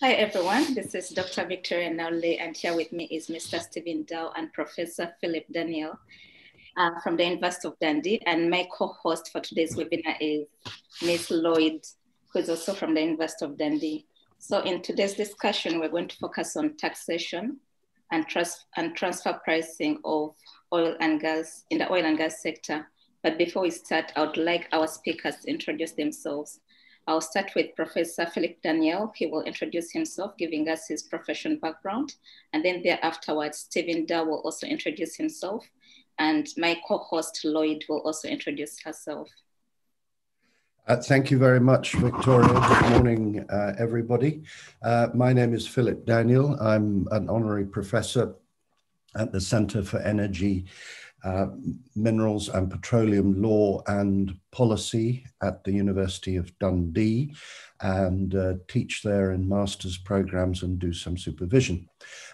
Hi everyone, this is Dr. Victoria Nalule and here with me is Mr. Stephen Dow and Professor Philip Daniel uh, from the University of Dundee and my co-host for today's webinar is Ms. Lloyd who is also from the University of Dundee. So in today's discussion, we're going to focus on taxation and, trans and transfer pricing of oil and gas in the oil and gas sector. But before we start, I would like our speakers to introduce themselves. I'll start with Professor Philip Daniel. He will introduce himself, giving us his professional background. And then thereafterwards, Stephen Dow will also introduce himself. And my co-host Lloyd will also introduce herself. Uh, thank you very much, Victoria. Good morning, uh, everybody. Uh, my name is Philip Daniel. I'm an honorary professor at the Center for Energy uh, minerals and petroleum law and policy at the University of Dundee and uh, teach there in master's programs and do some supervision.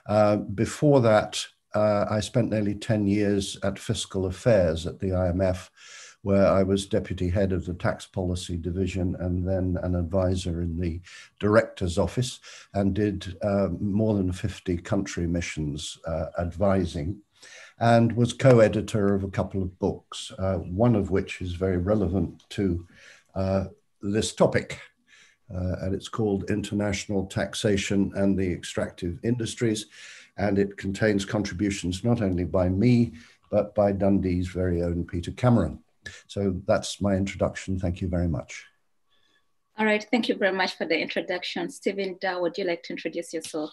Uh, before that, uh, I spent nearly 10 years at fiscal affairs at the IMF, where I was deputy head of the tax policy division and then an advisor in the director's office and did uh, more than 50 country missions uh, advising and was co editor of a couple of books, uh, one of which is very relevant to uh, this topic. Uh, and it's called International Taxation and the Extractive Industries. And it contains contributions not only by me, but by Dundee's very own Peter Cameron. So that's my introduction. Thank you very much. All right, thank you very much for the introduction. Stephen Dow, would you like to introduce yourself?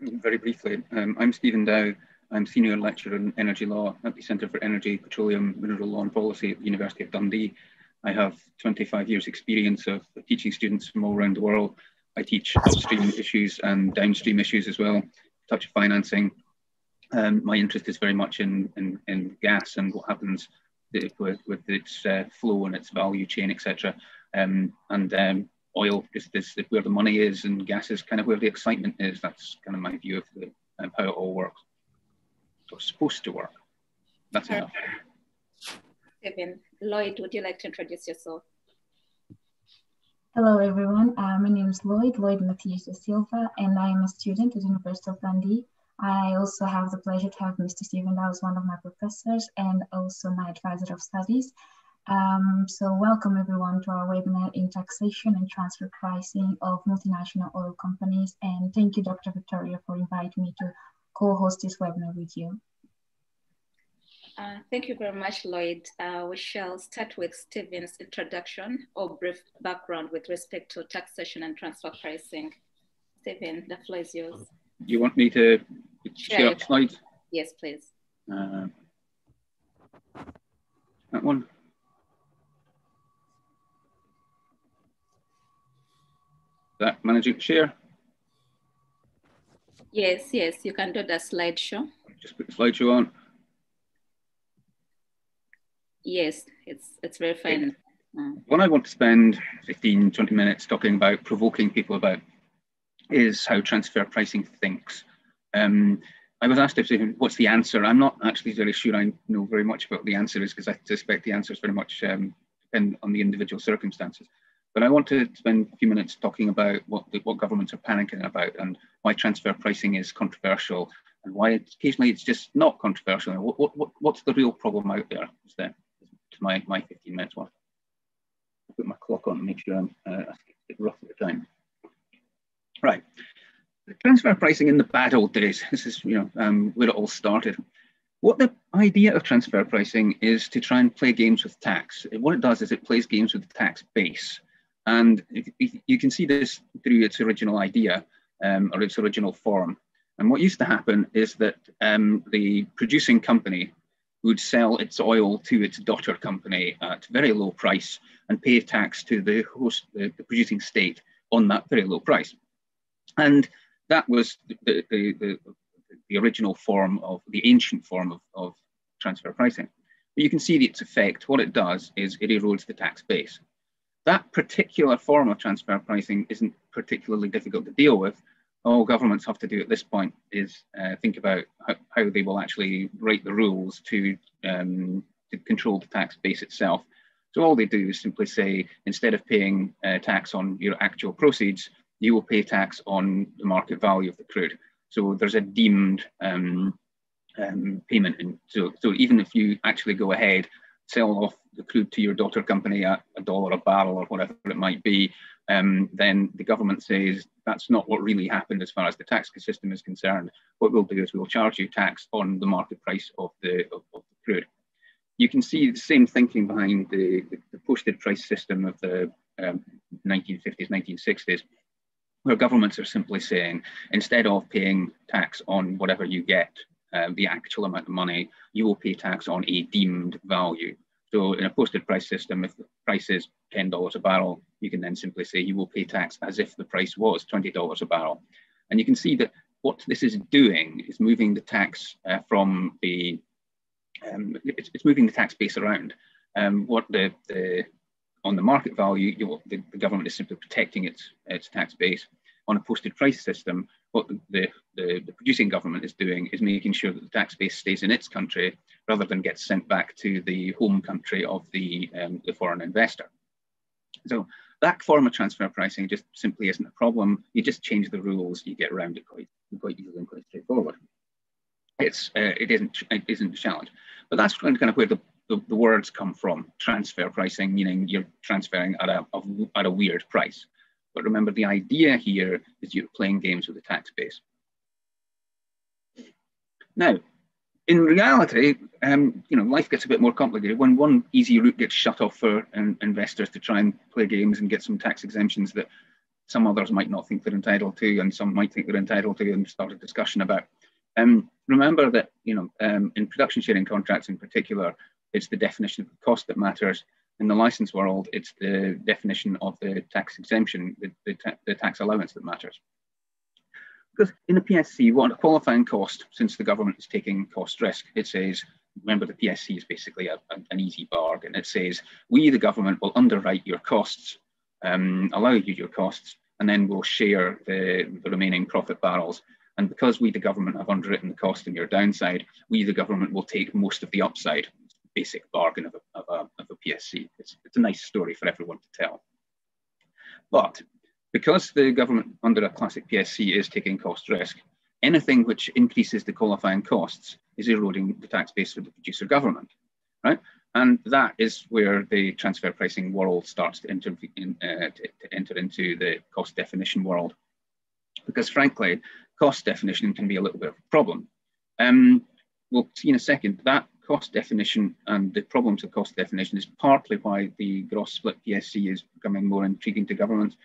Very briefly, um, I'm Stephen Dow. I'm Senior Lecturer in Energy Law at the Centre for Energy, Petroleum, Mineral Law and Policy at the University of Dundee. I have 25 years experience of teaching students from all around the world. I teach upstream issues and downstream issues as well, touch of financing. Um, my interest is very much in, in, in gas and what happens with, with its uh, flow and its value chain, etc. Um, and um, oil is, is where the money is and gas is kind of where the excitement is. That's kind of my view of the, um, how it all works or supposed to work. That's enough. Kevin, Lloyd, would you like to introduce yourself? Hello, everyone. Uh, my name is Lloyd, Lloyd Matias da Silva, and I am a student at the University of Dundee. I also have the pleasure to have Mr. Stephen Dow as one of my professors and also my advisor of studies. Um, so welcome everyone to our webinar in taxation and transfer pricing of multinational oil companies. And thank you, Dr. Victoria, for inviting me to co-host this webinar with you. Uh, thank you very much, Lloyd. Uh, we shall start with Stephen's introduction or brief background with respect to taxation and transfer pricing. Stephen, the floor is yours. Do you want me to share up slides? Yes, please. Uh, that one. That managing share? Yes, yes, you can do the slideshow. Just put the slideshow on. Yes, it's it's very fine. Mm. What I want to spend 15, 20 minutes talking about, provoking people about, is how transfer pricing thinks. Um, I was asked if what's the answer. I'm not actually very sure I know very much about the answer is because I suspect the answer is very much um, depend on the individual circumstances. But I want to spend a few minutes talking about what, what governments are panicking about and why transfer pricing is controversial and why it's, occasionally it's just not controversial. What, what, what, what's the real problem out there? Is there to my, my 15 minutes worth. I'll put my clock on to make sure I'm uh, rough at the time. Right. Transfer pricing in the bad old days. This is you know um, where it all started. What the idea of transfer pricing is to try and play games with tax. What it does is it plays games with the tax base. And you can see this through its original idea um, or its original form. And what used to happen is that um, the producing company would sell its oil to its daughter company at very low price and pay tax to the host, the, the producing state on that very low price. And that was the, the, the, the original form of the ancient form of, of transfer pricing. But you can see its effect. What it does is it erodes the tax base. That particular form of transfer pricing isn't particularly difficult to deal with. All governments have to do at this point is uh, think about how, how, they will actually write the rules to, um, to control the tax base itself. So all they do is simply say, instead of paying uh, tax on your actual proceeds, you will pay tax on the market value of the crude. So there's a deemed um, um, payment. And so, so even if you actually go ahead, sell off the crude to your daughter company at a dollar a barrel or whatever it might be, um, then the government says that's not what really happened as far as the tax system is concerned. What we'll do is we'll charge you tax on the market price of the, of, of the crude. You can see the same thinking behind the, the, the posted price system of the um, 1950s, 1960s, where governments are simply saying instead of paying tax on whatever you get, uh, the actual amount of money, you will pay tax on a deemed value. So in a posted price system, if the price is $10 a barrel, you can then simply say you will pay tax as if the price was $20 a barrel. And you can see that what this is doing is moving the tax uh, from the, um, it's, it's, moving the tax base around. Um, what the, the, on the market value, you, the, the government is simply protecting its, its tax base. On a posted price system, what the, the, the, producing government is doing is making sure that the tax base stays in its country rather than gets sent back to the home country of the, um, the foreign investor. So that form of transfer pricing just simply isn't a problem. You just change the rules, you get around it quite, quite easily and quite straightforward. It's, uh, it, isn't, it isn't a challenge. But that's kind of where the, the, the, words come from. Transfer pricing, meaning you're transferring at a, at a weird price. But remember, the idea here is you're playing games with the tax base. Now, in reality, um, you know, life gets a bit more complicated when one easy route gets shut off for um, investors to try and play games and get some tax exemptions that some others might not think they're entitled to, and some might think they're entitled to, and start a discussion about. Um, remember that you know, um, in production sharing contracts in particular, it's the definition of the cost that matters. In the license world, it's the definition of the tax exemption, the, the, ta the tax allowance that matters. Because in the PSC, what a qualifying cost, since the government is taking cost risk, it says, remember the PSC is basically a, a, an easy bargain. It says, we, the government, will underwrite your costs, um, allow you your costs, and then we'll share the, the remaining profit barrels. And because we, the government, have underwritten the cost and your downside, we, the government, will take most of the upside. Basic bargain of a, of a, of a PSC. It's, it's a nice story for everyone to tell. But because the government under a classic PSC is taking cost risk, anything which increases the qualifying costs is eroding the tax base for the producer government, right? And that is where the transfer pricing world starts to enter, in, uh, to, to enter into the cost definition world. Because frankly, cost definition can be a little bit of a problem. Um, we'll see in a second that cost definition and the problems of cost definition is partly why the gross split PSC is becoming more intriguing to governments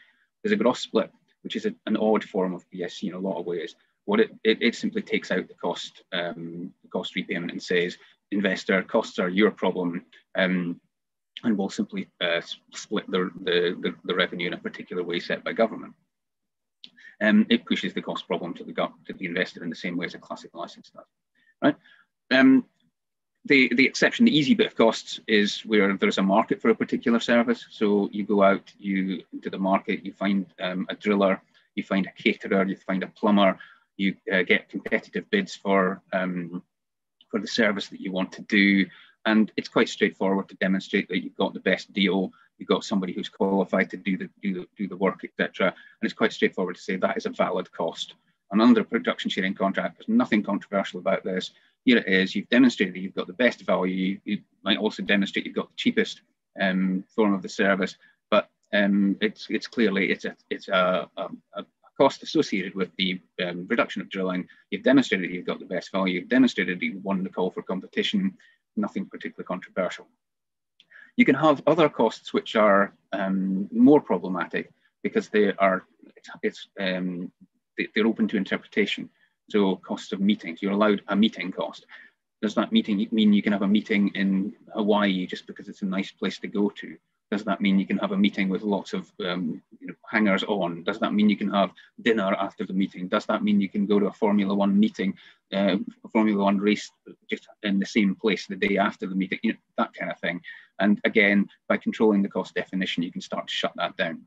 there's a gross split, which is a, an odd form of PSC in a lot of ways. What it, it, it simply takes out the cost, um, cost repayment and says, investor, costs are your problem, um, and we'll simply uh, split the, the, the, the, revenue in a particular way set by government. Um, it pushes the cost problem to the, to the investor in the same way as a classic license does. Right? Um, the, the exception, the easy bit of costs is where there's a market for a particular service. So you go out, you into the market, you find um, a driller, you find a caterer, you find a plumber, you uh, get competitive bids for um, for the service that you want to do, and it's quite straightforward to demonstrate that you've got the best deal, you've got somebody who's qualified to do the do the, do the work, etc. And it's quite straightforward to say that is a valid cost. And under a production sharing contract, there's nothing controversial about this here it is, you've demonstrated that you've got the best value, you might also demonstrate you've got the cheapest um, form of the service, but um, it's, it's clearly, it's a, it's a, a, a cost associated with the um, reduction of drilling. You've demonstrated you've got the best value, you've demonstrated that you've won the call for competition, nothing particularly controversial. You can have other costs which are um, more problematic because they are, it's, um, they're open to interpretation. So cost of meetings, you're allowed a meeting cost. Does that meeting mean you can have a meeting in Hawaii just because it's a nice place to go to? Does that mean you can have a meeting with lots of um, you know, hangers on? Does that mean you can have dinner after the meeting? Does that mean you can go to a Formula One meeting, uh, a Formula One race just in the same place the day after the meeting? You know, that kind of thing. And again, by controlling the cost definition, you can start to shut that down.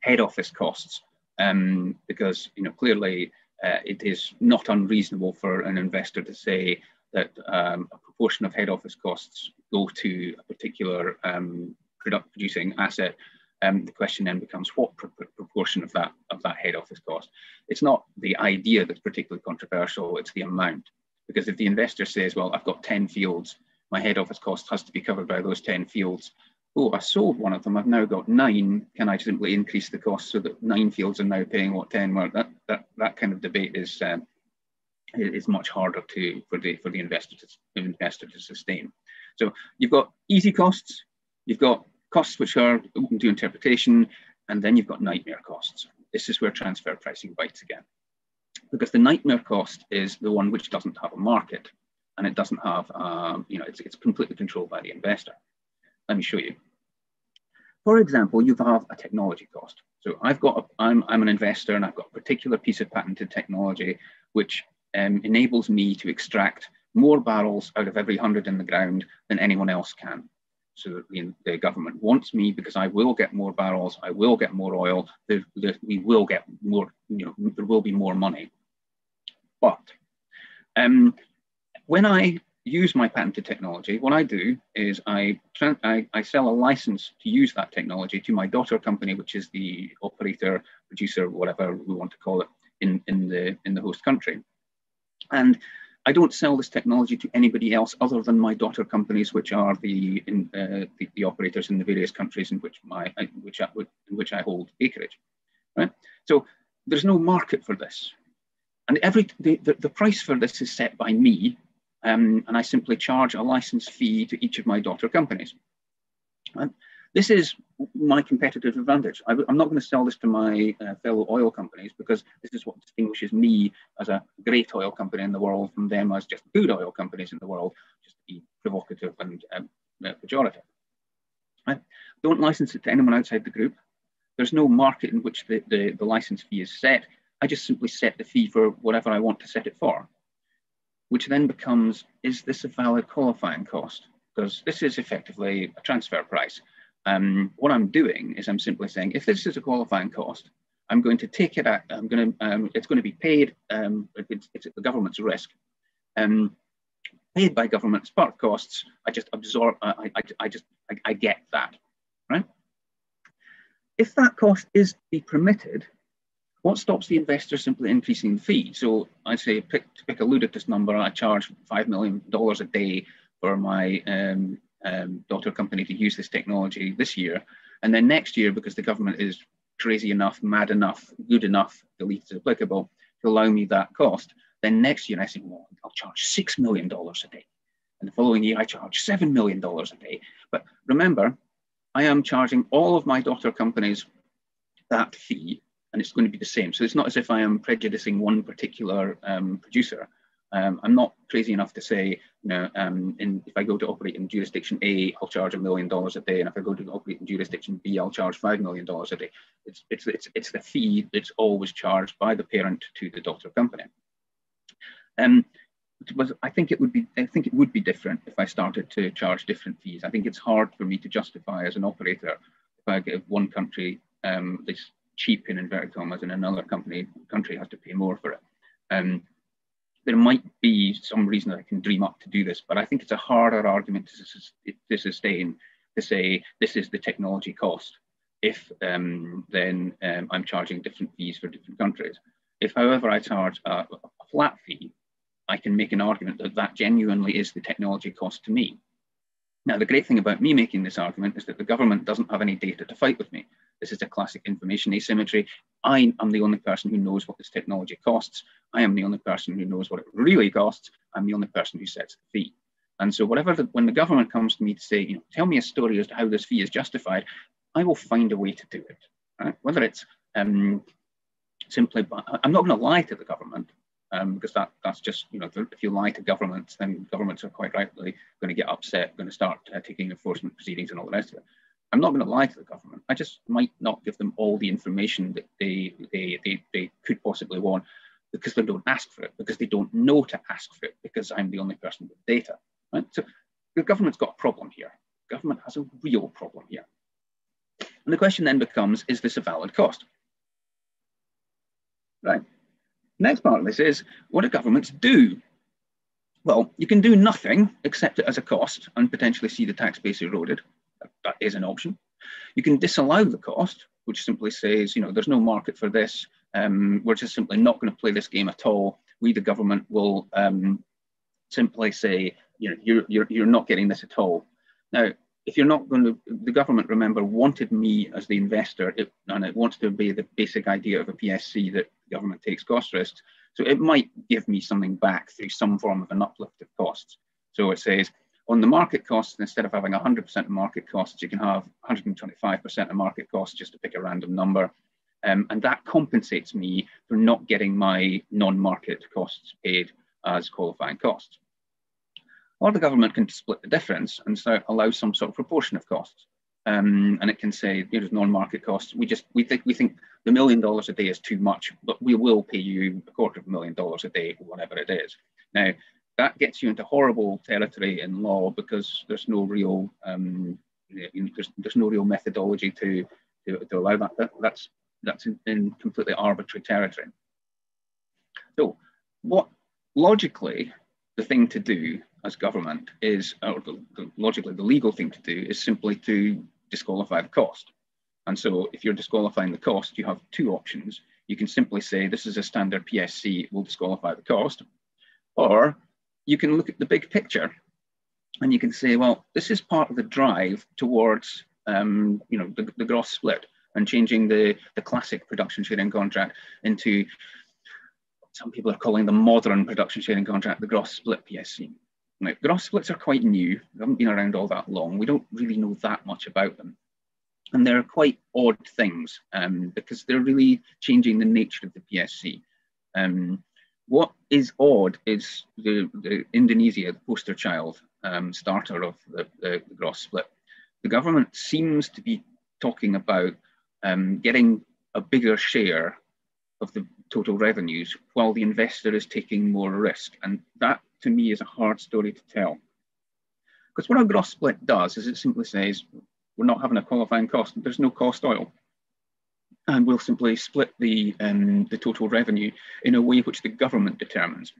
Head office costs, um, because you know clearly uh, it is not unreasonable for an investor to say that um, a proportion of head office costs go to a particular um, product producing asset. Um, the question then becomes what pr proportion of that of that head office cost. It's not the idea that's particularly controversial, it's the amount. Because if the investor says, well, I've got 10 fields, my head office cost has to be covered by those 10 fields. Oh, I sold one of them, I've now got nine. Can I simply increase the cost so that nine fields are now paying what 10 were? That, that, that kind of debate is, um, is much harder to, for, the, for the investor to, investor to sustain. So you've got easy costs, you've got costs which are open to interpretation, and then you've got nightmare costs. This is where transfer pricing bites again. Because the nightmare cost is the one which doesn't have a market and it doesn't have, um, you know, it's, it's completely controlled by the investor. Let me show you. For example, you have a technology cost. So I've got, a, I'm, I'm an investor and I've got a particular piece of patented technology which um, enables me to extract more barrels out of every 100 in the ground than anyone else can. So the, the government wants me because I will get more barrels, I will get more oil, there, there, we will get more, you know, there will be more money. But um, when I use my patented technology, what I do is I, I, I, sell a license to use that technology to my daughter company, which is the operator, producer, whatever we want to call it, in, in, the, in the host country. And I don't sell this technology to anybody else other than my daughter companies, which are the, in, uh, the, the, operators in the various countries in which, my, which I, which I hold acreage. Right? So there's no market for this. And every the, the, the price for this is set by me, um, and I simply charge a license fee to each of my daughter companies. Right? This is my competitive advantage. I, am not going to sell this to my uh, fellow oil companies because this is what distinguishes me as a great oil company in the world from them as just good oil companies in the world, just to be provocative and um, uh, pejorative. I don't license it to anyone outside the group. There's no market in which the, the, the license fee is set. I just simply set the fee for whatever I want to set it for, which then becomes, is this a valid qualifying cost? Because this is effectively a transfer price. Um, what I'm doing is I'm simply saying, if this is a qualifying cost, I'm going to take it at, I'm going to, um, it's going to be paid, um, it's, it's the government's risk. Um, paid by government of costs, I just absorb, I, I, I just, I, I, get that, right? If that cost is to be permitted, what stops the investor simply increasing the fee? So I say, pick, pick a ludicrous number, I charge $5 million a day for my um, um, daughter company to use this technology this year. And then next year, because the government is crazy enough, mad enough, good enough, the least is applicable, to allow me that cost, then next year I say, well, I'll charge $6 million a day. And the following year, I charge $7 million a day. But remember, I am charging all of my daughter companies that fee, and it's going to be the same. So it's not as if I am prejudicing one particular um, producer. Um, I'm not crazy enough to say, you know, um, in, if I go to operate in jurisdiction A, I'll charge a million dollars a day, and if I go to operate in jurisdiction B, I'll charge five million dollars a day. It's it's it's it's the fee that's always charged by the parent to the daughter company. Um, was I think it would be I think it would be different if I started to charge different fees. I think it's hard for me to justify as an operator if I give one country um, this cheap in inverted commas and another company country has to pay more for it. Um, there might be some reason that I can dream up to do this, but I think it's a harder argument to, sustain to say this is the technology cost if um, then um, I'm charging different fees for different countries. If, however, I charge a, a, flat fee, I can make an argument that that genuinely is the technology cost to me. Now, the great thing about me making this argument is that the government doesn't have any data to fight with me. This is a classic information asymmetry. I am the only person who knows what this technology costs. I am the only person who knows what it really costs. I'm the only person who sets the fee. And so whatever, the, when the government comes to me to say, you know, tell me a story as to how this fee is justified, I will find a way to do it. Right? Whether it's um, simply, I'm not going to lie to the government um, because that that's just you know if you lie to governments, then governments are quite rightly going to get upset, going to start uh, taking enforcement proceedings and all the rest of it. I'm not going to lie to the government. I just might not give them all the information that they they they, they could possibly want because they don't ask for it, because they don't know to ask for it, because I'm the only person with data. Right? So the government's got a problem here. Government has a real problem here. And the question then becomes, is this a valid cost? Right. Next part of this is, what do governments do? Well, you can do nothing, accept it as a cost and potentially see the tax base eroded. That is an option. You can disallow the cost, which simply says, you know, there's no market for this. Um, we're just simply not going to play this game at all. We, the government, will um, simply say, you know, you're, you're, you're not getting this at all. Now, if you're not going to, the government, remember, wanted me as the investor, it, and it wants to be the basic idea of a PSC that government takes cost risks. So it might give me something back through some form of an uplift of costs. So it says, on the market costs, instead of having 100% of market costs, you can have 125% of market costs, just to pick a random number. Um, and that compensates me for not getting my non-market costs paid as qualifying costs. Or the government can split the difference and so allow some sort of proportion of costs. Um, and it can say there's non-market costs. We just we think we think the million dollars a day is too much, but we will pay you a quarter of a million dollars a day, whatever it is. Now that gets you into horrible territory in law because there's no real um, you know, there's, there's no real methodology to, to, to allow that. that that's that's in, in completely arbitrary territory. So what logically the thing to do as government is, or the, the, logically the legal thing to do is simply to disqualify the cost. And so if you're disqualifying the cost, you have two options. You can simply say this is a standard PSC, we'll disqualify the cost. Or you can look at the big picture and you can say, well, this is part of the drive towards um, you know, the, the gross split and changing the, the classic production sharing contract into some people are calling the modern production sharing contract the gross split PSC. Now, gross splits are quite new. They haven't been around all that long. We don't really know that much about them. And they're quite odd things um, because they're really changing the nature of the PSC. Um, what is odd is the, the Indonesia, the poster child um, starter of the, the, the, gross split. The government seems to be talking about um, getting a bigger share of the total revenues while the investor is taking more risk. And that to me is a hard story to tell. Because what a gross split does is it simply says, we're not having a qualifying cost, there's no cost oil. And we'll simply split the, um, the total revenue in a way which the government determines.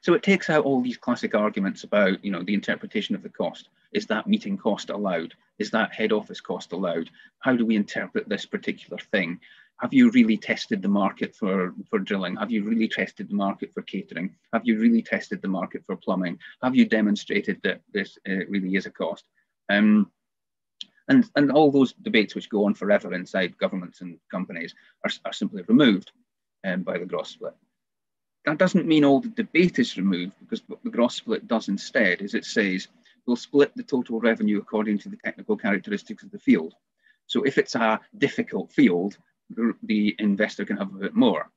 So it takes out all these classic arguments about, you know, the interpretation of the cost. Is that meeting cost allowed? Is that head office cost allowed? How do we interpret this particular thing? have you really tested the market for, for drilling? Have you really tested the market for catering? Have you really tested the market for plumbing? Have you demonstrated that this uh, really is a cost? Um, and, and all those debates which go on forever inside governments and companies are, are simply removed um, by the gross split. That doesn't mean all the debate is removed because what the gross split does instead is it says we'll split the total revenue according to the technical characteristics of the field. So if it's a difficult field, the investor can have a bit more.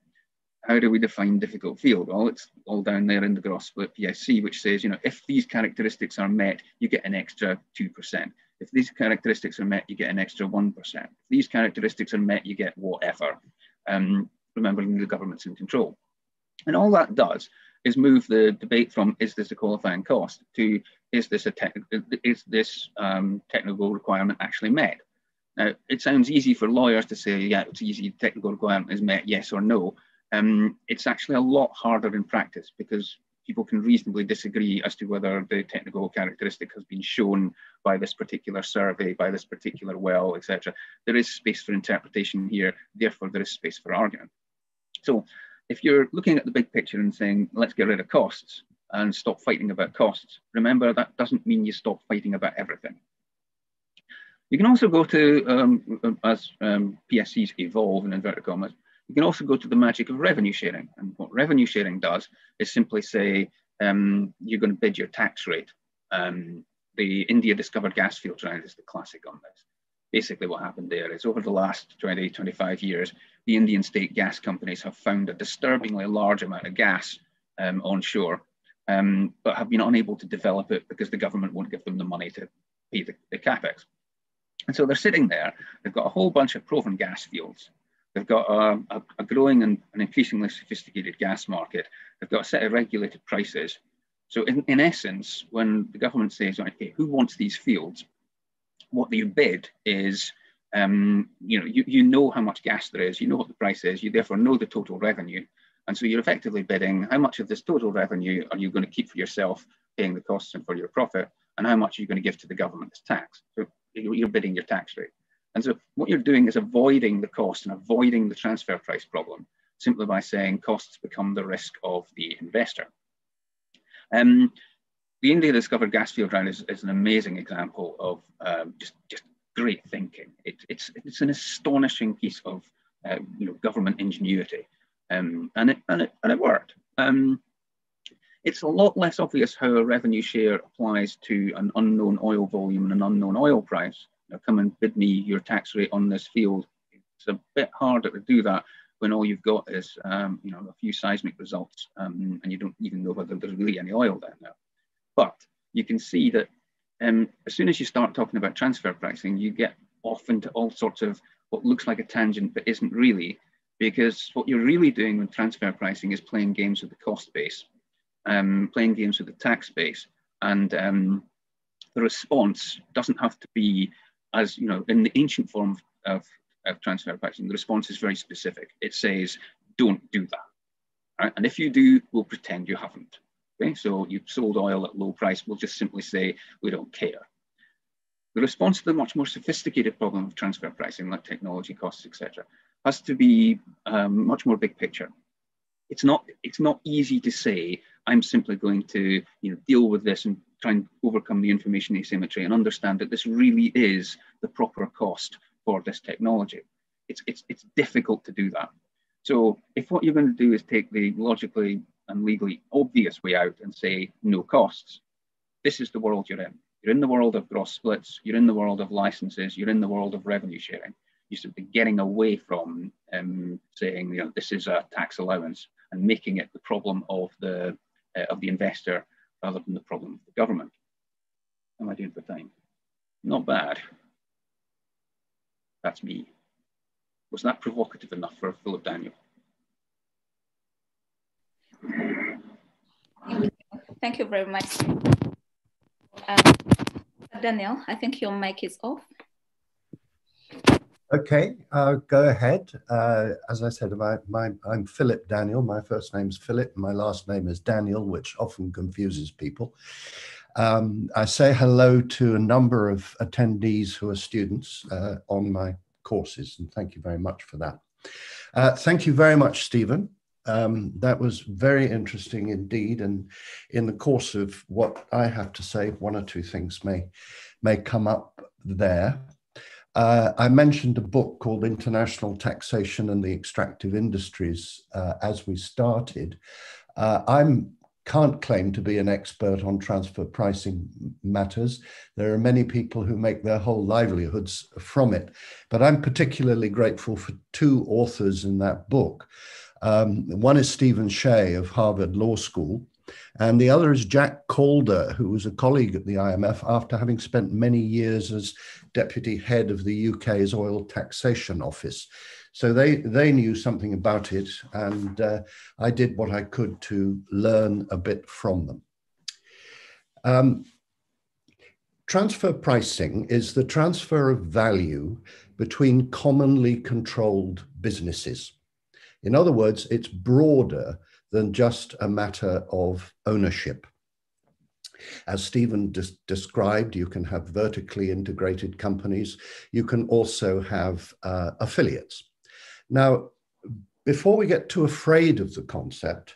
How do we define difficult field? Well, it's all down there in the gross split PSC, which says, you know, if these characteristics are met, you get an extra 2%. If these characteristics are met, you get an extra 1%. If these characteristics are met, you get whatever. Um, remembering the government's in control. And all that does is move the debate from is this a qualifying cost to is this a is this um, technical requirement actually met? Now, it sounds easy for lawyers to say, yeah, it's easy, technical requirement is met, yes or no. Um, it's actually a lot harder in practice because people can reasonably disagree as to whether the technical characteristic has been shown by this particular survey, by this particular well, etc. There is space for interpretation here, therefore there is space for argument. So if you're looking at the big picture and saying, let's get rid of costs and stop fighting about costs, remember that doesn't mean you stop fighting about everything. You can also go to, um, as um, PSCs evolve in inverted commas, you can also go to the magic of revenue sharing. And what revenue sharing does is simply say um, you're going to bid your tax rate. Um, the India discovered gas fields round is the classic on this. Basically, what happened there is over the last 20, 25 years, the Indian state gas companies have found a disturbingly large amount of gas um, onshore, um, but have been unable to develop it because the government won't give them the money to pay the, the capex. And so they're sitting there, they've got a whole bunch of proven gas fields. They've got a, a, a growing and an increasingly sophisticated gas market. They've got a set of regulated prices. So in, in essence, when the government says, okay, who wants these fields? What you bid is, um, you know, you, you know how much gas there is, you know what the price is, you therefore know the total revenue. And so you're effectively bidding how much of this total revenue are you going to keep for yourself, paying the costs and for your profit, and how much are you going to give to the government as tax. So you're bidding your tax rate. And so what you're doing is avoiding the cost and avoiding the transfer price problem simply by saying costs become the risk of the investor. Um, the India discovered gas field round is, is an amazing example of um, just, just great thinking. It, it's, it's an astonishing piece of uh, you know, government ingenuity. Um, and, it, and, it, and it worked. Um, it's a lot less obvious how a revenue share applies to an unknown oil volume and an unknown oil price. Come and bid me your tax rate on this field. It's a bit harder to do that when all you've got is um, you know a few seismic results um, and you don't even know whether there's really any oil there. But you can see that um, as soon as you start talking about transfer pricing, you get off into all sorts of what looks like a tangent but isn't really, because what you're really doing with transfer pricing is playing games with the cost base, um, playing games with the tax base, and um, the response doesn't have to be as you know in the ancient form of, of transfer pricing. The response is very specific. It says, "Don't do that," right? and if you do, we'll pretend you haven't. Okay, so you've sold oil at low price, we'll just simply say, we don't care. The response to the much more sophisticated problem of transfer pricing, like technology costs, etc., has to be um, much more big picture. It's not, it's not easy to say, I'm simply going to you know, deal with this and try and overcome the information asymmetry and understand that this really is the proper cost for this technology. It's, it's, it's difficult to do that. So if what you're going to do is take the logically and legally obvious way out and say no costs. This is the world you're in. You're in the world of gross splits, you're in the world of licenses, you're in the world of revenue sharing. You should be getting away from um, saying, you know, this is a tax allowance and making it the problem of the uh, of the investor rather than the problem of the government. Am I doing for time? Not bad. That's me. Was that provocative enough for Philip Daniel? Thank you very much. Um, Daniel, I think your mic is off. Okay, uh, go ahead. Uh, as I said, my, my, I'm Philip Daniel. My first name is Philip. My last name is Daniel, which often confuses people. Um, I say hello to a number of attendees who are students uh, on my courses, and thank you very much for that. Uh, thank you very much, Stephen. Um, that was very interesting indeed. And in the course of what I have to say, one or two things may, may come up there. Uh, I mentioned a book called International Taxation and the Extractive Industries uh, as we started. Uh, I can't claim to be an expert on transfer pricing matters. There are many people who make their whole livelihoods from it, but I'm particularly grateful for two authors in that book. Um, one is Stephen Shay of Harvard Law School, and the other is Jack Calder, who was a colleague at the IMF after having spent many years as deputy head of the UK's oil taxation office. So they, they knew something about it, and uh, I did what I could to learn a bit from them. Um, transfer pricing is the transfer of value between commonly controlled businesses. In other words, it's broader than just a matter of ownership. As Stephen des described, you can have vertically integrated companies. You can also have uh, affiliates. Now, before we get too afraid of the concept,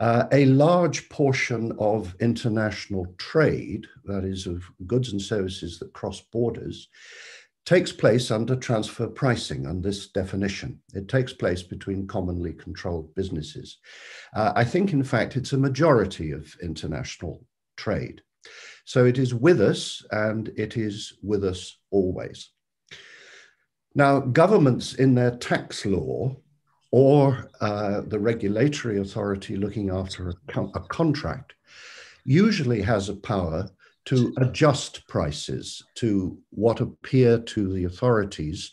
uh, a large portion of international trade, that is, of goods and services that cross borders, takes place under transfer pricing on this definition. It takes place between commonly controlled businesses. Uh, I think, in fact, it's a majority of international trade. So it is with us and it is with us always. Now, governments in their tax law or uh, the regulatory authority looking after a, a contract usually has a power to adjust prices to what appear to the authorities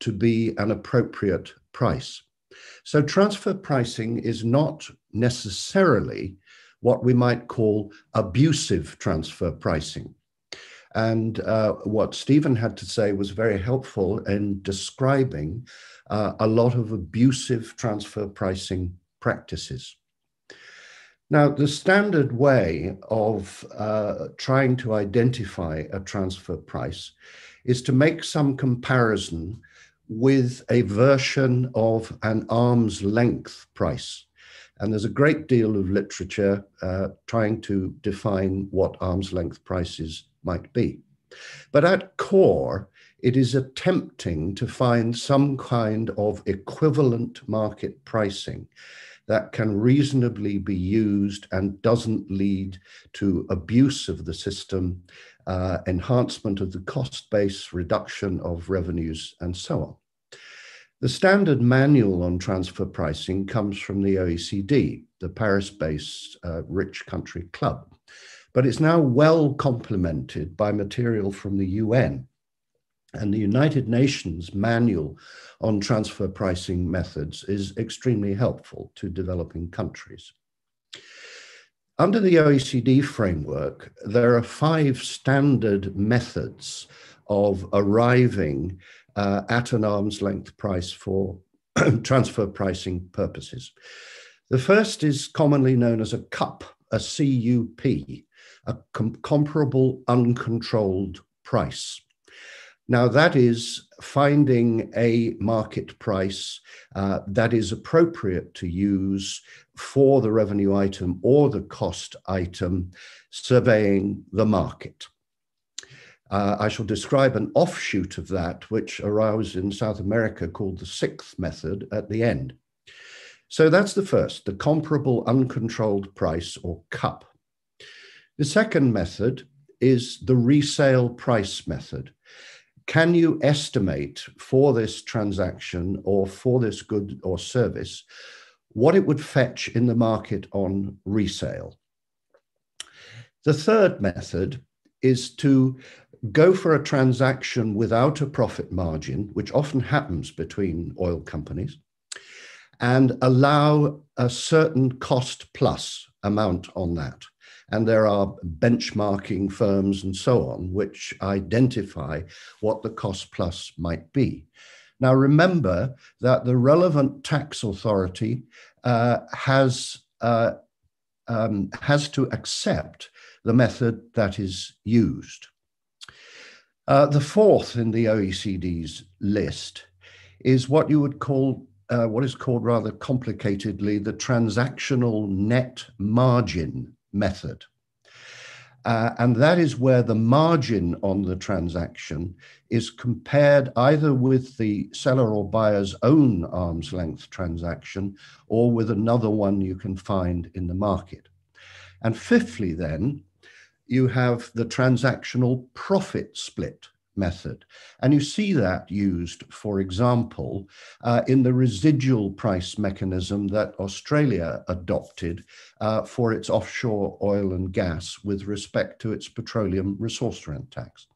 to be an appropriate price. So transfer pricing is not necessarily what we might call abusive transfer pricing. And uh, what Stephen had to say was very helpful in describing uh, a lot of abusive transfer pricing practices. Now, the standard way of uh, trying to identify a transfer price is to make some comparison with a version of an arm's length price. And there's a great deal of literature uh, trying to define what arm's length prices might be. But at core, it is attempting to find some kind of equivalent market pricing that can reasonably be used and doesn't lead to abuse of the system, uh, enhancement of the cost base, reduction of revenues, and so on. The standard manual on transfer pricing comes from the OECD, the Paris based uh, Rich Country Club, but it's now well complemented by material from the UN. And the United Nations manual on transfer pricing methods is extremely helpful to developing countries. Under the OECD framework, there are five standard methods of arriving uh, at an arm's length price for transfer pricing purposes. The first is commonly known as a CUP, a CUP, a com comparable uncontrolled price. Now, that is finding a market price uh, that is appropriate to use for the revenue item or the cost item, surveying the market. Uh, I shall describe an offshoot of that, which arose in South America called the sixth method at the end. So that's the first, the comparable uncontrolled price or CUP. The second method is the resale price method. Can you estimate for this transaction or for this good or service what it would fetch in the market on resale? The third method is to go for a transaction without a profit margin, which often happens between oil companies, and allow a certain cost plus amount on that. And there are benchmarking firms and so on which identify what the cost plus might be. Now, remember that the relevant tax authority uh, has, uh, um, has to accept the method that is used. Uh, the fourth in the OECD's list is what you would call, uh, what is called rather complicatedly, the transactional net margin method. Uh, and that is where the margin on the transaction is compared either with the seller or buyer's own arm's length transaction or with another one you can find in the market. And fifthly, then, you have the transactional profit split method. And you see that used, for example, uh, in the residual price mechanism that Australia adopted uh, for its offshore oil and gas with respect to its petroleum resource rent tax.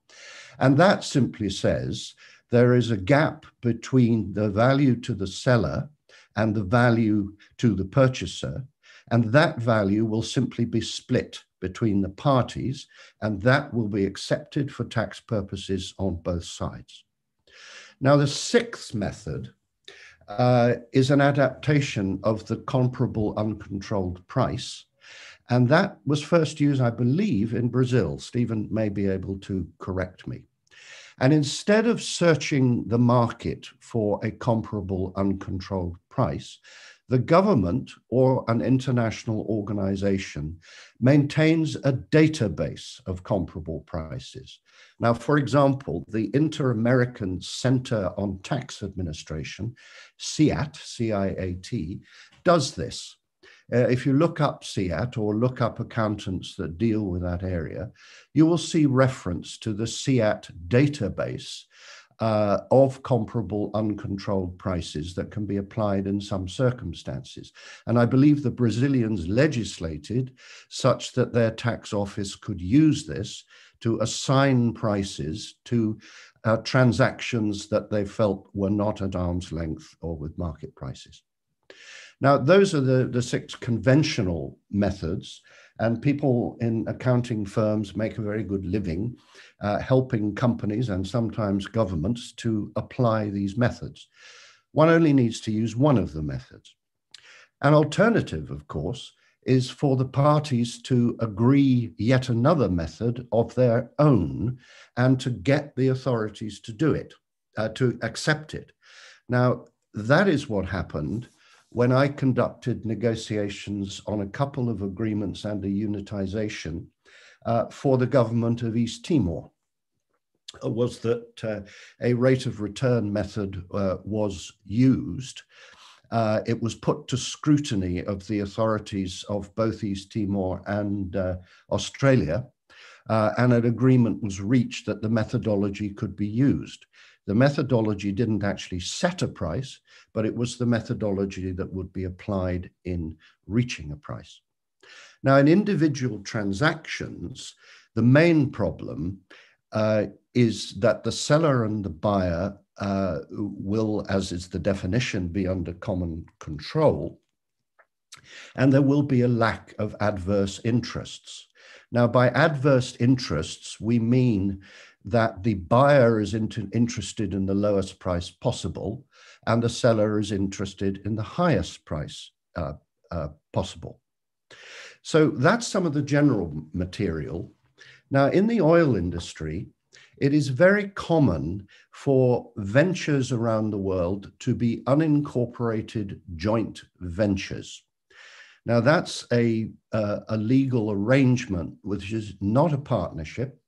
And that simply says there is a gap between the value to the seller and the value to the purchaser. And that value will simply be split between the parties, and that will be accepted for tax purposes on both sides. Now, the sixth method uh, is an adaptation of the comparable uncontrolled price. And that was first used, I believe, in Brazil. Stephen may be able to correct me. And instead of searching the market for a comparable uncontrolled price, the government or an international organization maintains a database of comparable prices. Now, for example, the Inter American Center on Tax Administration, CIAT, C I A T, does this. Uh, if you look up CIAT or look up accountants that deal with that area, you will see reference to the CIAT database uh, of comparable uncontrolled prices that can be applied in some circumstances. And I believe the Brazilians legislated such that their tax office could use this to assign prices to uh, transactions that they felt were not at arm's length or with market prices. Now, those are the, the six conventional methods, and people in accounting firms make a very good living uh, helping companies and sometimes governments to apply these methods. One only needs to use one of the methods. An alternative, of course, is for the parties to agree yet another method of their own and to get the authorities to do it, uh, to accept it. Now, that is what happened when I conducted negotiations on a couple of agreements and a unitization uh, for the government of East Timor. Was that uh, a rate of return method uh, was used uh, it was put to scrutiny of the authorities of both East Timor and uh, Australia, uh, and an agreement was reached that the methodology could be used. The methodology didn't actually set a price, but it was the methodology that would be applied in reaching a price. Now, in individual transactions, the main problem uh, is that the seller and the buyer uh, will, as is the definition, be under common control. And there will be a lack of adverse interests. Now, by adverse interests, we mean that the buyer is interested in the lowest price possible and the seller is interested in the highest price uh, uh, possible. So that's some of the general material. Now, in the oil industry, it is very common for ventures around the world to be unincorporated joint ventures. Now, that's a, uh, a legal arrangement which is not a partnership,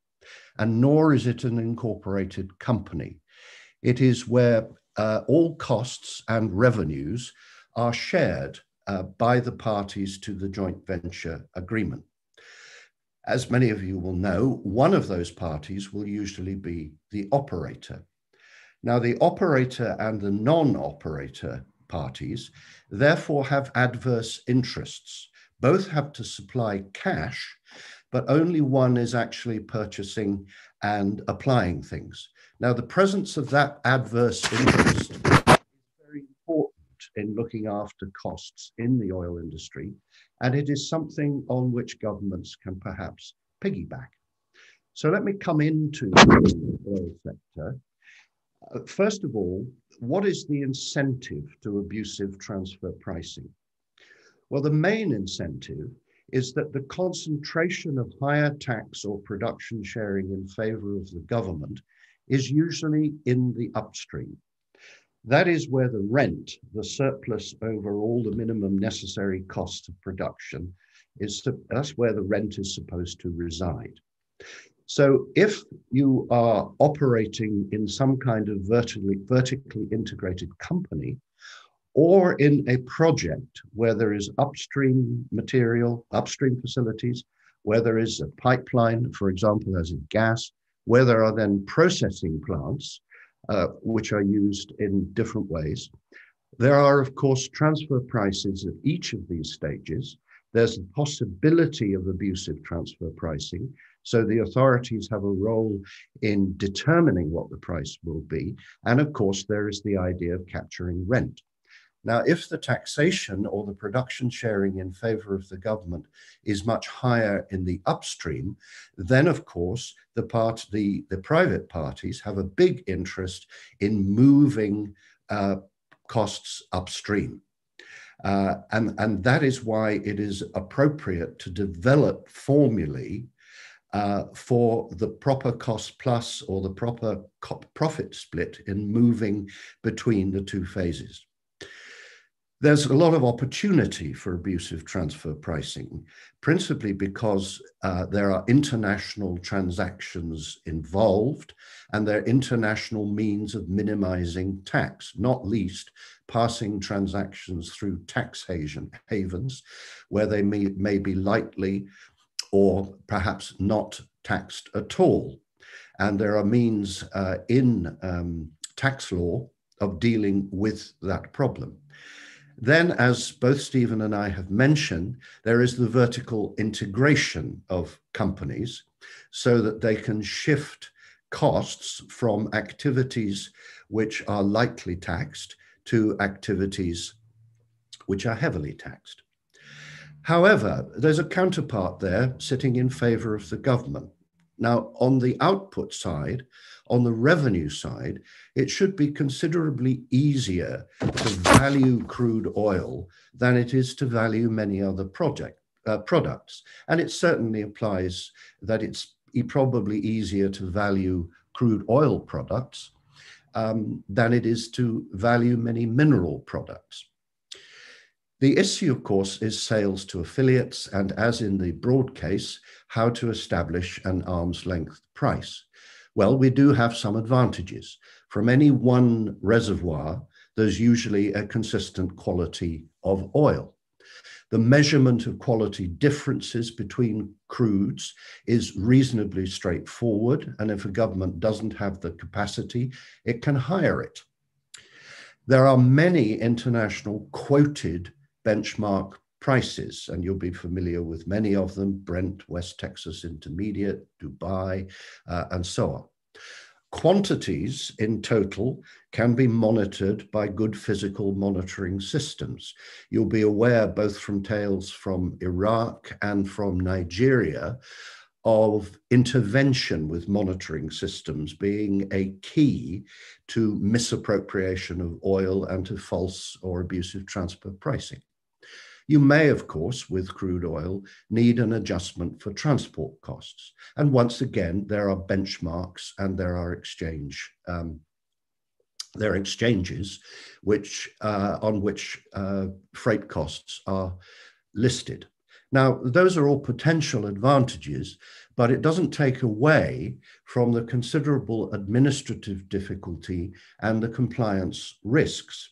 and nor is it an incorporated company. It is where uh, all costs and revenues are shared uh, by the parties to the joint venture agreement as many of you will know, one of those parties will usually be the operator. Now, the operator and the non operator parties therefore have adverse interests. Both have to supply cash, but only one is actually purchasing and applying things. Now, the presence of that adverse interest is very important in looking after costs in the oil industry and it is something on which governments can perhaps piggyback. So let me come into the oil sector. Uh, first of all, what is the incentive to abusive transfer pricing? Well, the main incentive is that the concentration of higher tax or production sharing in favor of the government is usually in the upstream. That is where the rent, the surplus over all the minimum necessary costs of production, is that's where the rent is supposed to reside. So if you are operating in some kind of vertically, vertically integrated company, or in a project where there is upstream material, upstream facilities, where there is a pipeline, for example, as in gas, where there are then processing plants, uh, which are used in different ways. There are, of course, transfer prices at each of these stages. There's the possibility of abusive transfer pricing. So the authorities have a role in determining what the price will be. And of course, there is the idea of capturing rent. Now, if the taxation or the production sharing in favor of the government is much higher in the upstream, then of course the part the, the private parties have a big interest in moving uh, costs upstream. Uh, and, and that is why it is appropriate to develop formulae uh, for the proper cost plus or the proper profit split in moving between the two phases. There's a lot of opportunity for abusive transfer pricing, principally because uh, there are international transactions involved and there are international means of minimizing tax, not least passing transactions through tax havens, where they may, may be lightly or perhaps not taxed at all. And there are means uh, in um, tax law of dealing with that problem. Then, as both Stephen and I have mentioned, there is the vertical integration of companies so that they can shift costs from activities which are lightly taxed to activities which are heavily taxed. However, there's a counterpart there sitting in favor of the government. Now, on the output side, on the revenue side, it should be considerably easier to value crude oil than it is to value many other project uh, products. And it certainly applies that it's probably easier to value crude oil products um, than it is to value many mineral products. The issue, of course, is sales to affiliates, and as in the broad case, how to establish an arm's length price. Well, we do have some advantages. From any one reservoir, there's usually a consistent quality of oil. The measurement of quality differences between crudes is reasonably straightforward, and if a government doesn't have the capacity, it can hire it. There are many international quoted benchmark prices, and you'll be familiar with many of them Brent, West Texas Intermediate, Dubai, uh, and so on. Quantities in total can be monitored by good physical monitoring systems. You'll be aware, both from tales from Iraq and from Nigeria, of intervention with monitoring systems being a key to misappropriation of oil and to false or abusive transfer pricing. You may, of course, with crude oil, need an adjustment for transport costs. And once again, there are benchmarks and there are exchange. Um, there are exchanges which, uh, on which uh, freight costs are listed. Now, those are all potential advantages, but it doesn't take away from the considerable administrative difficulty and the compliance risks.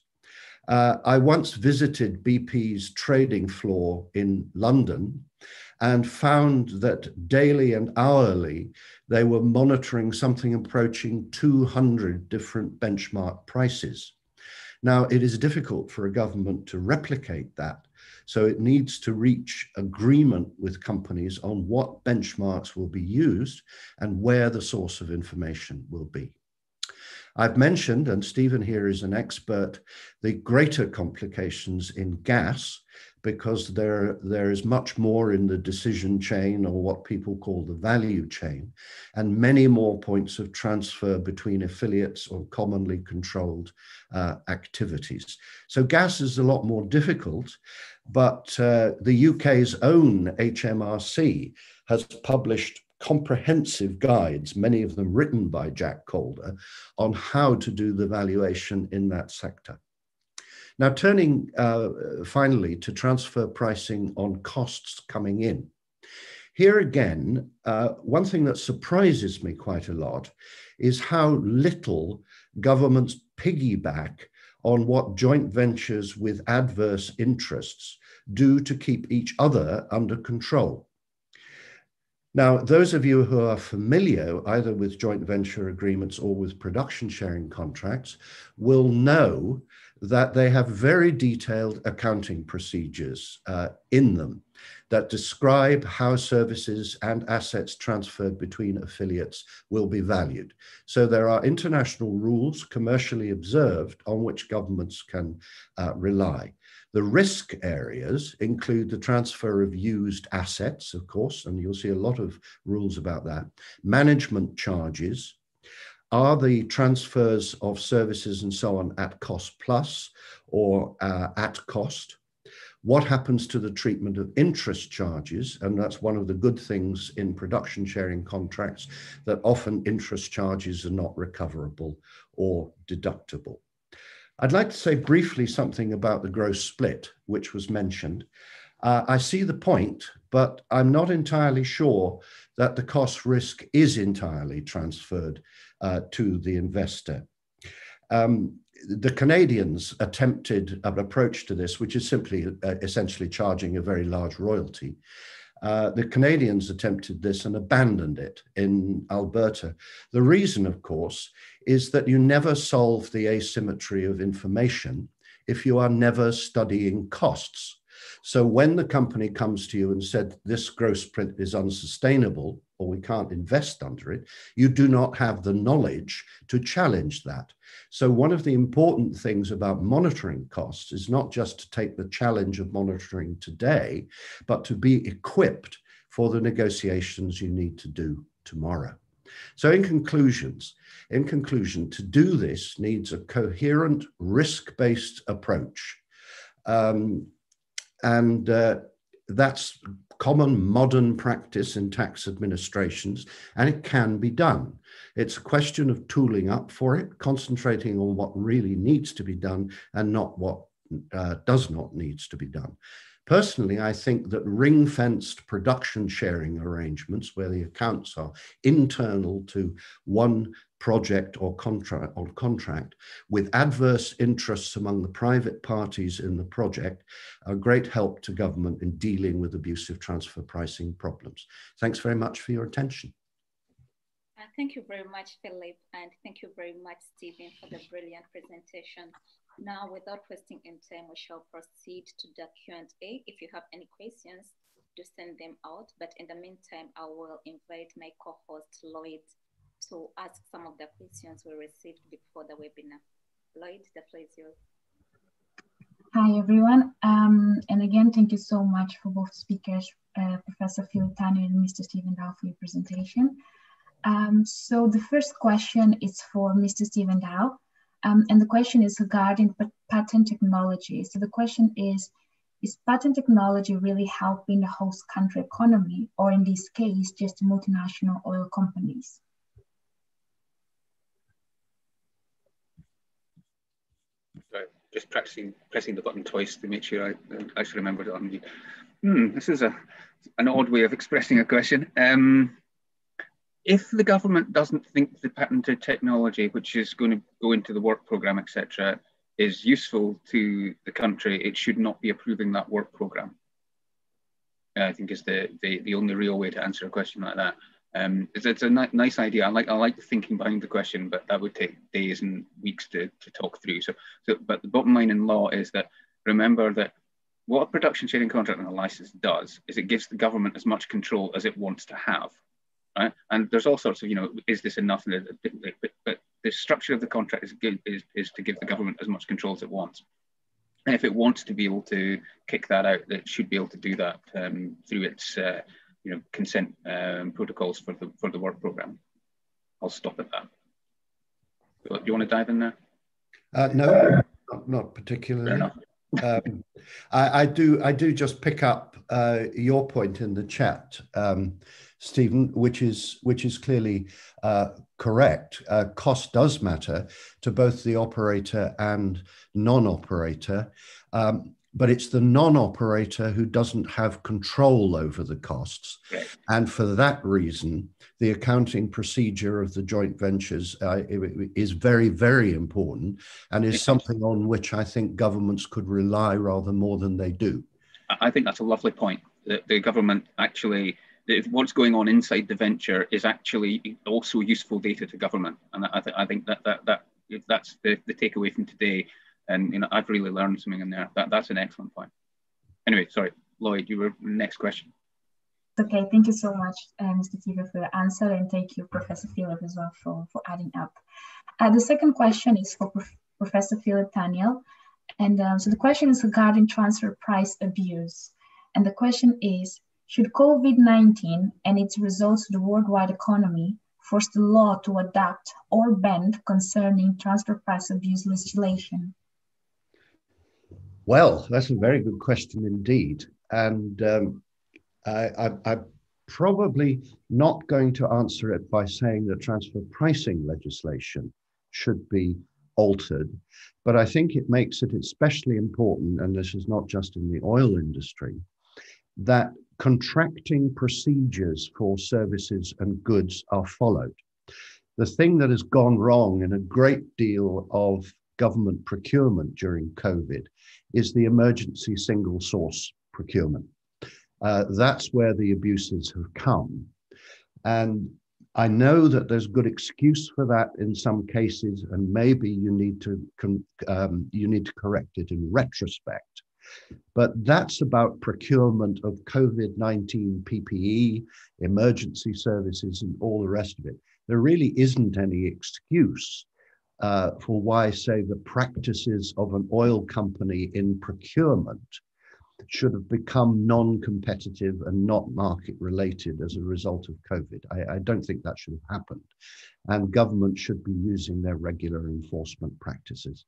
Uh, I once visited BP's trading floor in London and found that daily and hourly they were monitoring something approaching 200 different benchmark prices. Now, it is difficult for a government to replicate that, so it needs to reach agreement with companies on what benchmarks will be used and where the source of information will be. I've mentioned, and Stephen here is an expert, the greater complications in gas because there, there is much more in the decision chain or what people call the value chain, and many more points of transfer between affiliates or commonly controlled uh, activities. So gas is a lot more difficult, but uh, the UK's own HMRC has published comprehensive guides, many of them written by Jack Calder, on how to do the valuation in that sector. Now, turning uh, finally to transfer pricing on costs coming in. Here again, uh, one thing that surprises me quite a lot is how little governments piggyback on what joint ventures with adverse interests do to keep each other under control. Now, those of you who are familiar either with joint venture agreements or with production sharing contracts will know that they have very detailed accounting procedures uh, in them that describe how services and assets transferred between affiliates will be valued. So there are international rules commercially observed on which governments can uh, rely. The risk areas include the transfer of used assets, of course, and you'll see a lot of rules about that. Management charges. Are the transfers of services and so on at cost plus or uh, at cost? What happens to the treatment of interest charges? And that's one of the good things in production sharing contracts that often interest charges are not recoverable or deductible. I'd like to say briefly something about the gross split, which was mentioned. Uh, I see the point, but I'm not entirely sure that the cost risk is entirely transferred uh, to the investor. Um, the Canadians attempted an approach to this, which is simply uh, essentially charging a very large royalty. Uh, the Canadians attempted this and abandoned it in Alberta. The reason, of course, is that you never solve the asymmetry of information if you are never studying costs. So when the company comes to you and said this gross split is unsustainable or we can't invest under it, you do not have the knowledge to challenge that. So one of the important things about monitoring costs is not just to take the challenge of monitoring today, but to be equipped for the negotiations you need to do tomorrow. So in conclusions, in conclusion, to do this needs a coherent risk-based approach. Um, and uh, that's common modern practice in tax administrations, and it can be done. It's a question of tooling up for it, concentrating on what really needs to be done and not what uh, does not needs to be done. Personally, I think that ring fenced production sharing arrangements, where the accounts are internal to one project or contract, or contract with adverse interests among the private parties in the project are great help to government in dealing with abusive transfer pricing problems. Thanks very much for your attention. Uh, thank you very much, Philip, and thank you very much, Stephen, for the brilliant presentation. Now, without wasting any time, we shall proceed to the Q&A. If you have any questions, do send them out. But in the meantime, I will invite my co-host, Lloyd, to ask some of the questions we received before the webinar. Lloyd, the floor is yours. Hi, everyone. Um, and again, thank you so much for both speakers, uh, Professor Daniel and Mr. Stephen Dow for your presentation. Um, so the first question is for Mr. Stephen Dow. Um, and the question is regarding patent technology. So the question is, is patent technology really helping the host country economy, or in this case, just multinational oil companies? just practicing pressing the button twice to make sure I actually remember to unmute. Hmm, this is a an odd way of expressing a question. Um, if the government doesn't think the patented technology, which is going to go into the work program, etc., is useful to the country, it should not be approving that work program. Uh, I think is the, the the only real way to answer a question like that. Um, it's, it's a ni nice idea. I like I like the thinking behind the question, but that would take days and weeks to, to talk through. So, so, but the bottom line in law is that remember that what a production sharing contract and a license does is it gives the government as much control as it wants to have right? And there's all sorts of, you know, is this enough? But, but the structure of the contract is, is, is to give the government as much control as it wants. And if it wants to be able to kick that out, it should be able to do that um, through its, uh, you know, consent um, protocols for the for the work program. I'll stop at that. Do you want to dive in there? Uh, no, not, not particularly. um, I, I, do. I do just pick up uh, your point in the chat. Um, Stephen, which is which is clearly uh, correct. Uh, cost does matter to both the operator and non-operator, um, but it's the non-operator who doesn't have control over the costs, and for that reason, the accounting procedure of the joint ventures uh, is very, very important, and is something on which I think governments could rely rather more than they do. I think that's a lovely point. That the government actually what's going on inside the venture is actually also useful data to government. And I, th- I think that, that, that that's the, the takeaway from today. And you know, I've really learned something in there. That, that's an excellent point. Anyway, sorry, Lloyd, you were next question. Okay, thank you so much, uh, Mr. Tiva, for the answer, and thank you, Professor Philip, as well, for, for adding up. Uh, the second question is for Prof Professor Philip Daniel. And um, so the question is regarding transfer price abuse. And the question is, should COVID-19 and its results to the worldwide economy force the law to adapt or bend concerning transfer price abuse legislation? Well, that's a very good question indeed. And um, I, am probably not going to answer it by saying that transfer pricing legislation should be altered, but I think it makes it especially important, and this is not just in the oil industry, that contracting procedures for services and goods are followed. The thing that has gone wrong in a great deal of government procurement during COVID is the emergency single source procurement. Uh, that's where the abuses have come. And I know that there's good excuse for that in some cases, and maybe you need to um, you need to correct it in retrospect. But that's about procurement of COVID 19 PPE, emergency services, and all the rest of it. There really isn't any excuse uh, for why, say, the practices of an oil company in procurement should have become non competitive and not market related as a result of COVID. I, I, don't think that should have happened. And government should be using their regular enforcement practices.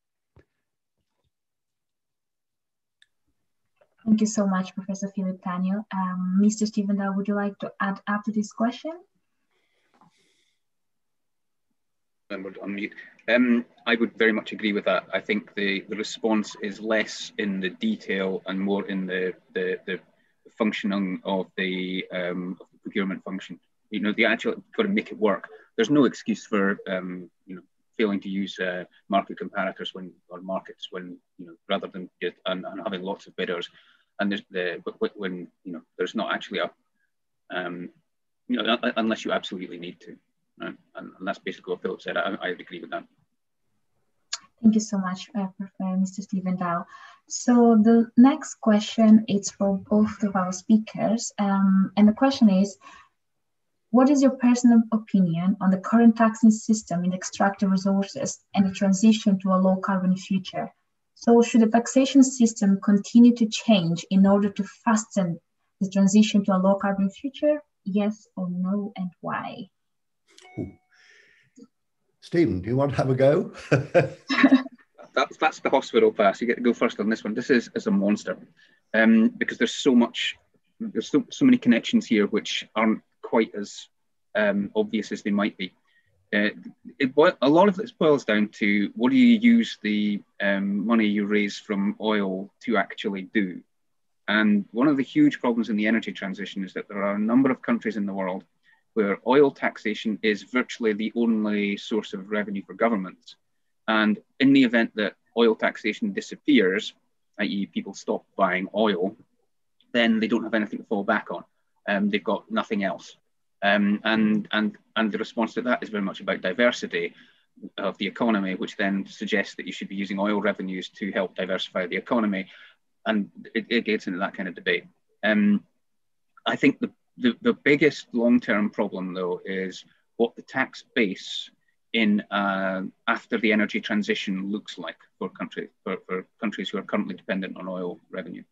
Thank you so much, Professor Philip Daniel. Um, Mr. Stephen Dow, would you like to add up to this question? I'm unmute. Um, I would very much agree with that. I think the, the response is less in the detail and more in the, the, the functioning of the, um, of the procurement function. You know, the actual got to make it work. There's no excuse for um, you know failing to use uh, market comparators when or markets when you know rather than get, and, and having lots of bidders. And there's the when you know there's not actually a um, you know unless you absolutely need to. Right? And, and that's basically what Philip said. I, I agree with that. Thank you so much, uh, Mr. Stephen Dow. So the next question is for both of our speakers. Um, and the question is, what is your personal opinion on the current taxing system in extractive resources and the transition to a low carbon future? So should the taxation system continue to change in order to fasten the transition to a low carbon future? Yes or no, and why? Stephen, do you want to have a go? that's that's the hospital pass. You get to go first on this one. This is, is a monster um, because there's so much, there's so, so many connections here which aren't quite as um, obvious as they might be. Uh, it, a lot of this boils down to what do you use the um, money you raise from oil to actually do? And one of the huge problems in the energy transition is that there are a number of countries in the world where oil taxation is virtually the only source of revenue for governments. And in the event that oil taxation disappears, i.e., people stop buying oil, then they don't have anything to fall back on. Um, they've got nothing else. Um, and, and, and the response to that is very much about diversity of the economy, which then suggests that you should be using oil revenues to help diversify the economy. And it, it gets into that kind of debate. Um, I think the the, the biggest long-term problem though is what the tax base in uh, after the energy transition looks like for countries for, for countries who are currently dependent on oil revenue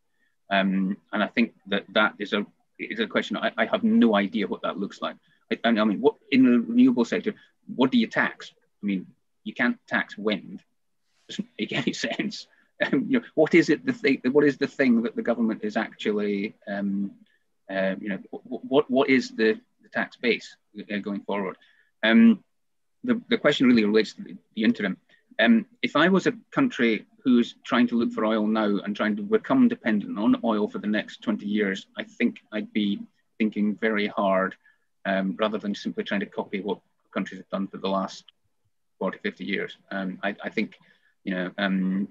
um, and I think that that is a is a question I, I have no idea what that looks like I, I mean what in the renewable sector what do you tax I mean you can't tax wind it doesn't make any sense um, you know what is it the thing what is the thing that the government is actually um, um, you know, what what is the, the tax base uh, going forward? Um, the, the question really relates to the, the interim. Um, if I was a country who's trying to look for oil now and trying to become dependent on oil for the next 20 years, I think I'd be thinking very hard um, rather than simply trying to copy what countries have done for the last 40, 50 years. Um, I, I, think, you know, um,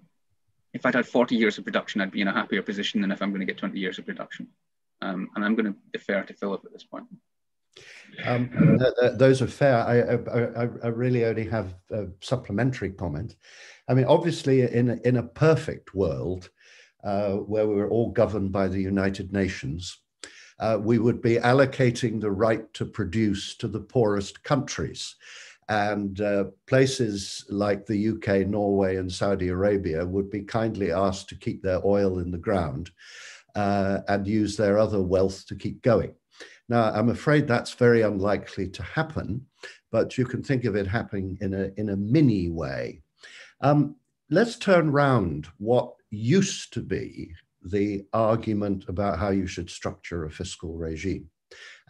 if I'd had 40 years of production, I'd be in a happier position than if I'm going to get 20 years of production. Um, and I'm going to defer to Philip at this point. Um, th- th- those are fair. I, I, I, really only have a supplementary comment. I mean, obviously, in a, in a perfect world uh, where we were all governed by the United Nations, uh, we would be allocating the right to produce to the poorest countries. And uh, places like the UK, Norway, and Saudi Arabia would be kindly asked to keep their oil in the ground uh, and use their other wealth to keep going. Now, I'm afraid that's very unlikely to happen, but you can think of it happening in a, in a mini way. Um, let's turn round what used to be the argument about how you should structure a fiscal regime.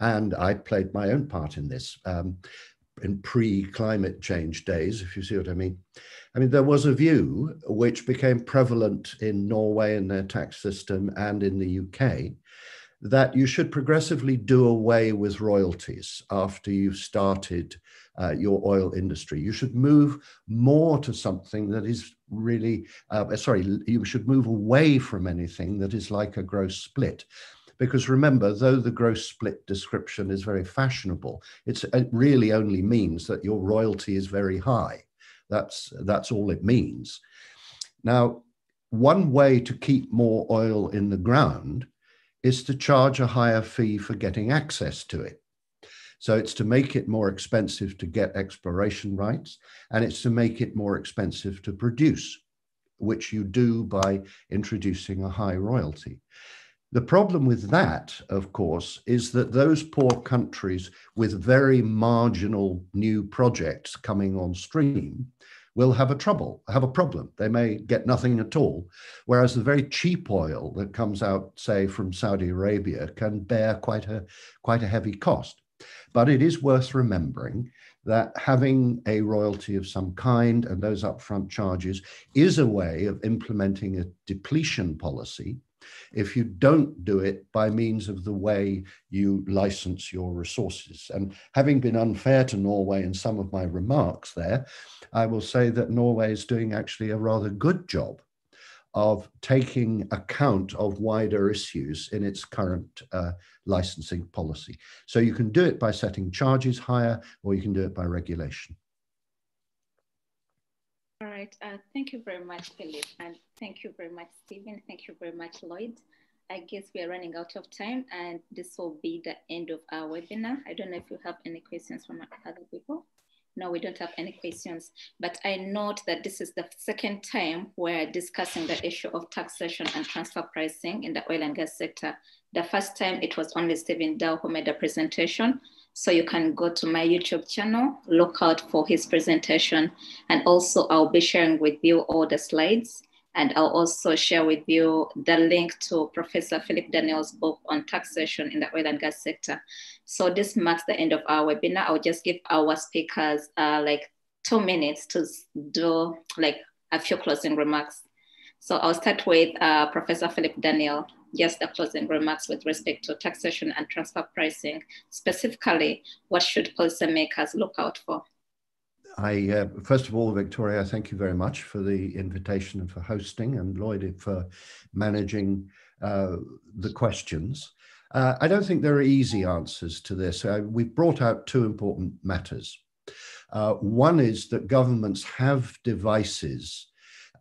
And I played my own part in this. Um, in pre-climate change days, if you see what I mean. I mean, there was a view which became prevalent in Norway in their tax system and in the UK that you should progressively do away with royalties after you've started uh, your oil industry. You should move more to something that is really, uh, sorry, you should move away from anything that is like a gross split. Because remember, though the gross split description is very fashionable, it really only means that your royalty is very high. That's, that's all it means. Now, one way to keep more oil in the ground is to charge a higher fee for getting access to it. So it's to make it more expensive to get exploration rights, and it's to make it more expensive to produce, which you do by introducing a high royalty. The problem with that, of course, is that those poor countries with very marginal new projects coming on stream will have a trouble, have a problem. They may get nothing at all. Whereas the very cheap oil that comes out, say, from Saudi Arabia can bear quite a, quite a heavy cost. But it is worth remembering that having a royalty of some kind and those upfront charges is a way of implementing a depletion policy if you don't do it by means of the way you license your resources. And having been unfair to Norway in some of my remarks there, I will say that Norway is doing actually a rather good job of taking account of wider issues in its current uh, licensing policy. So you can do it by setting charges higher, or you can do it by regulation. Right. Uh, thank you very much, Philip. And thank you very much, Stephen. Thank you very much, Lloyd. I guess we are running out of time and this will be the end of our webinar. I don't know if you have any questions from other people. No, we don't have any questions, but I note that this is the second time we're discussing the issue of taxation and transfer pricing in the oil and gas sector. The first time it was only Stephen Dow who made a presentation, so you can go to my YouTube channel, look out for his presentation. And also I'll be sharing with you all the slides. And I'll also share with you the link to Professor Philip Daniel's book on taxation in the oil and gas sector. So this marks the end of our webinar. I'll just give our speakers uh, like two minutes to do like a few closing remarks. So I'll start with uh, Professor Philip Daniel just the closing remarks with respect to taxation and transfer pricing. Specifically, what should policymakers look out for? I uh, first of all, Victoria, thank you very much for the invitation and for hosting, and Lloyd for managing uh, the questions. Uh, I don't think there are easy answers to this. Uh, we've brought out two important matters. Uh, one is that governments have devices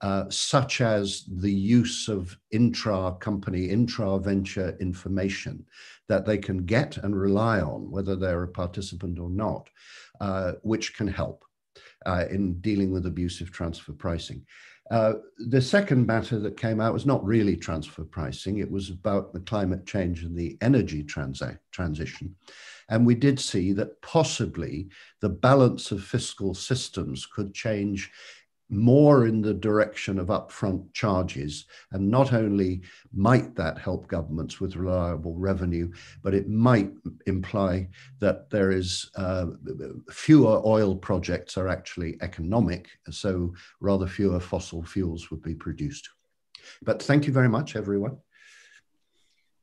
uh, such as the use of intra company, intra venture information that they can get and rely on, whether they're a participant or not, uh, which can help uh, in dealing with abusive transfer pricing. Uh, the second matter that came out was not really transfer pricing, it was about the climate change and the energy transi transition. And we did see that possibly the balance of fiscal systems could change more in the direction of upfront charges. And not only might that help governments with reliable revenue, but it might imply that there is uh, fewer oil projects are actually economic, so rather fewer fossil fuels would be produced. But thank you very much, everyone.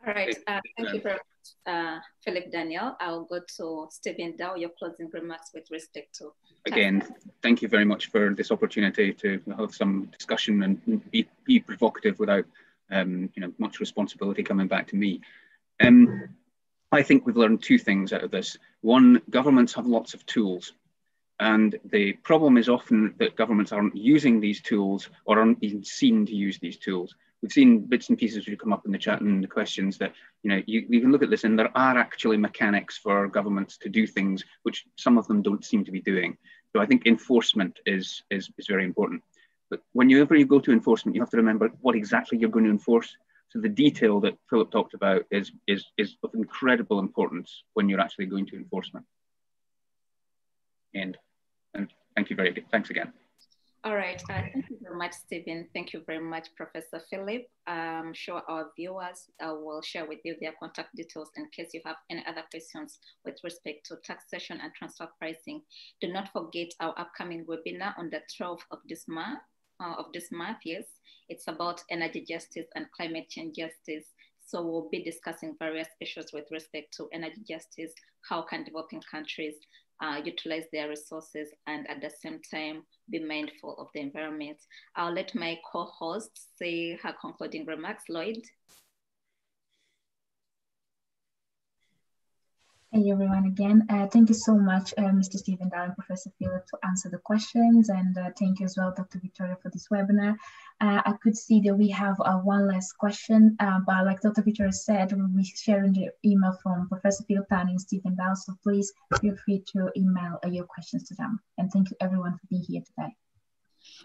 All right, uh, thank you very much uh, Philip Daniel. I'll go to Stephen Dow, your closing remarks with respect to. Again, thank you very much for this opportunity to have some discussion and be, be provocative without um, you know, much responsibility coming back to me. Um, I think we've learned two things out of this. One, governments have lots of tools. And the problem is often that governments aren't using these tools or aren't being seen to use these tools we've seen bits and pieces which come up in the chat and the questions that you know you, you can look at this and there are actually mechanics for governments to do things which some of them don't seem to be doing. So i think enforcement is is, is very important. But whenever you go to enforcement you have to remember what exactly you're going to enforce. So the detail that philip talked about is is is of incredible importance when you're actually going to enforcement. And and thank you very much. thanks again all right. Uh, thank you very much, Stephen. Thank you very much, Professor Philip. I'm sure our viewers uh, will share with you their contact details in case you have any other questions with respect to taxation and transfer pricing. Do not forget our upcoming webinar on the 12th of this month. Uh, of this month, yes, it's about energy justice and climate change justice. So we'll be discussing various issues with respect to energy justice, how can developing countries uh, utilize their resources and at the same time be mindful of the environment. I'll let my co-host say her concluding remarks, Lloyd. Hey everyone again. Uh, thank you so much, uh, Mr. Stephen Dow and Professor Philip to answer the questions. And uh, thank you as well, Dr. Victoria, for this webinar. Uh, I could see that we have uh, one last question, uh, but like Dr. Victoria said, we'll be sharing the email from Professor Philip Daniel and Stephen Dow. So please feel free to email your questions to them. And thank you everyone for being here today.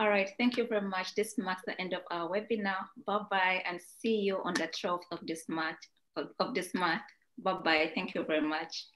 All right, thank you very much. This marks the end of our webinar. Bye-bye and see you on the 12th of this month. Of this month. Bye bye. Thank you very much.